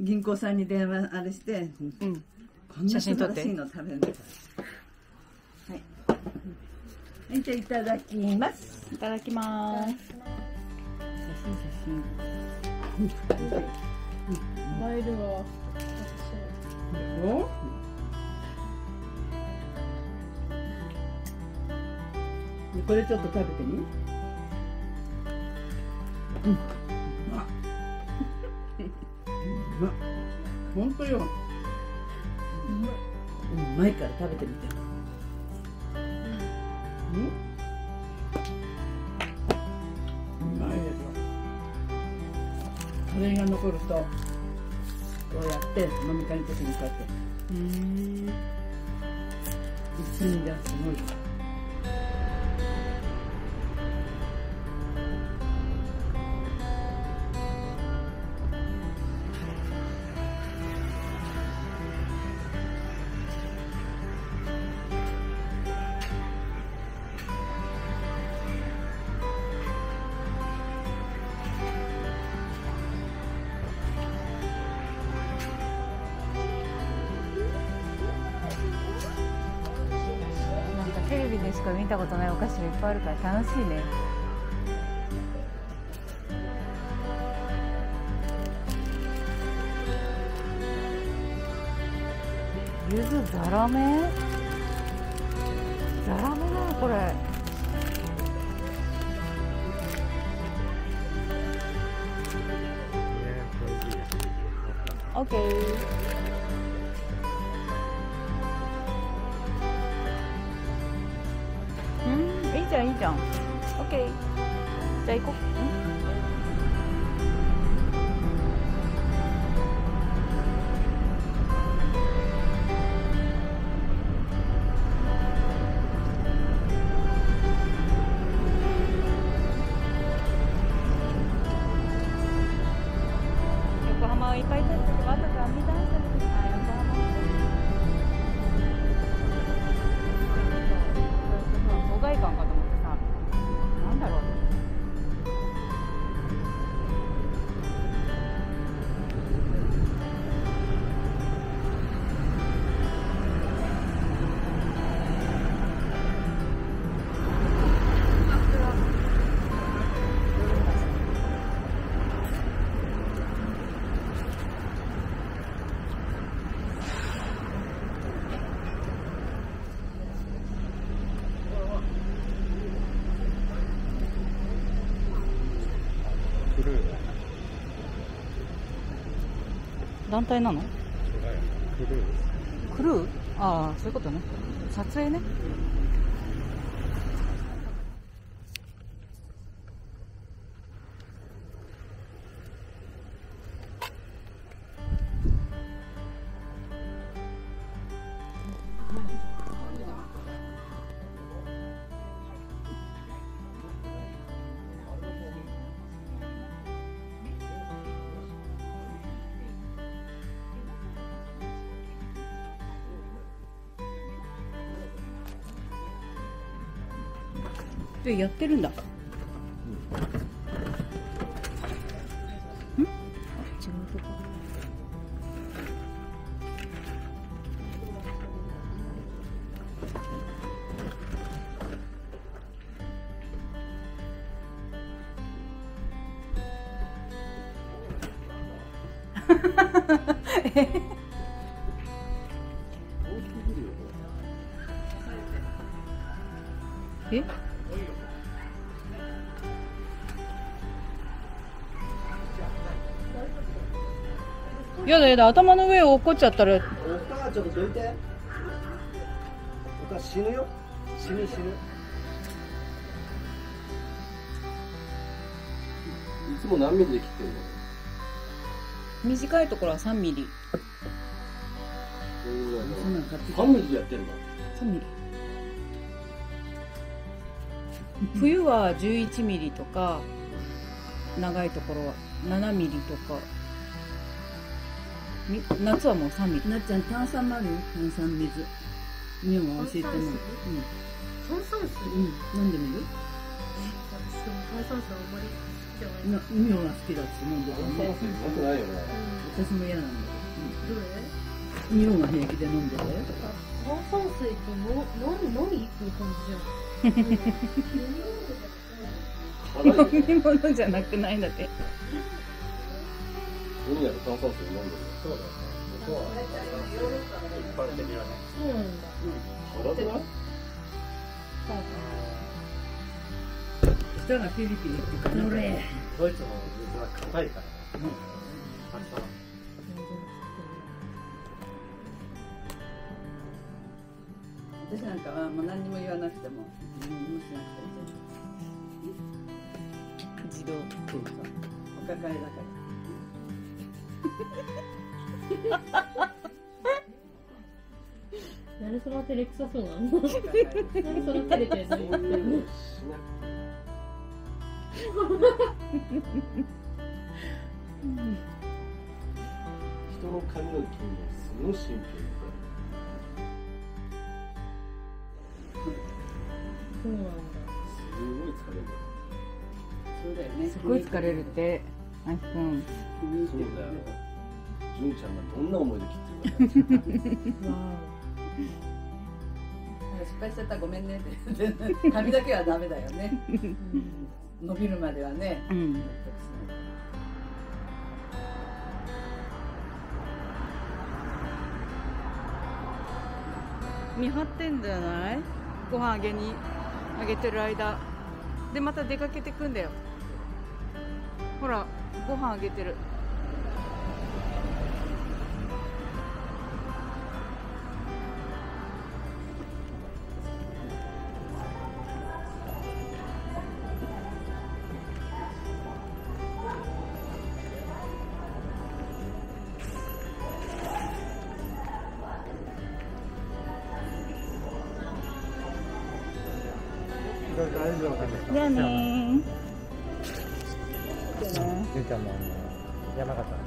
銀行さんに電話あれして、うん。こんな写真撮って素晴らしいの食べるんだから。はい。はい、じゃあいただきます。いただきます。写真写マイルはこれちょっと食べてみ。うん。本当よ。うん、うまいから食べてみて。うん。うまいですよ。これが残ると。こうやって飲み会の時にこうやって。真。うん。一味がすごい。ビでしか見たことないお菓子がいっぱいあるから楽しいね。ゆずザラメ？ザラメなのこれ。オッケー。うん、いいじゃん、団体なの？クルー？ああそういうことね。撮影ねでやってるんだ。ん。あ違うとこ。え やだやだ頭の上を落っこっちゃったら。お母ちょっとどいて。お母死ぬよ。死ぬ死ぬ。いつも何ミリで切ってるの？短いところは3ミリ。そん。なの買ってきた3ミリ。でやってんの3ミリ。冬は11ミリとか長いところは7ミリとか。み夏はもう3ミリなっちゃん炭酸もあるよ炭酸水。にも教えてもらう。炭酸水？うん、うん、飲んでみる？私でも炭酸水あんまりちゃうなミオが好きだって飲んでたよね。炭酸水飲んでないよね。私も嫌なんだよ。どれ？ミオが平気で飲んでて炭酸水との飲み飲みっていう感じじゃん。飲み物じゃなくないんだって海やと炭酸水飲ん。でるそうだね向こうは一般的だねそうなん。だ辛くない舌がピリピリって感じどれドイツの水は硬いから炭酸私なん。かはもう何にも言わなくても何もしなくて自動そうそうお抱えだからなんでそんな照れくさそうなのそ照れてんの人の髪の毛にすごい神経そうなんだすごい疲れるそうだよねすごい疲れるって。あきくん。そうだよ純ちゃん。がどん。な思いで切ってるか失敗しちゃったらごめん。ねって髪だけはダメだよねうん。伸びるまではねうん。見張ってん。じゃないご飯あげにあげてる間でまた出かけてくん。だよほらご飯あげてるじゃあねー。じゅうちゃんも山形